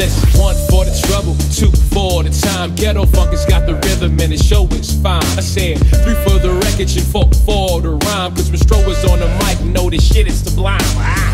One for the trouble, two for the time. Ghetto funk has got the rhythm and the show is fine. I said three for the wreckage and four for the rhyme. Cause when Stro is on the mic, know this shit is sublime. Ah.